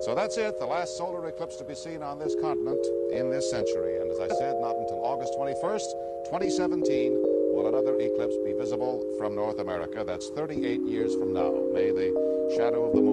So that's it, the last solar eclipse to be seen on this continent in this century. And as I said, not until August 21st, 2017, will another eclipse be visible from North America. That's 38 years from now. May the shadow of the moon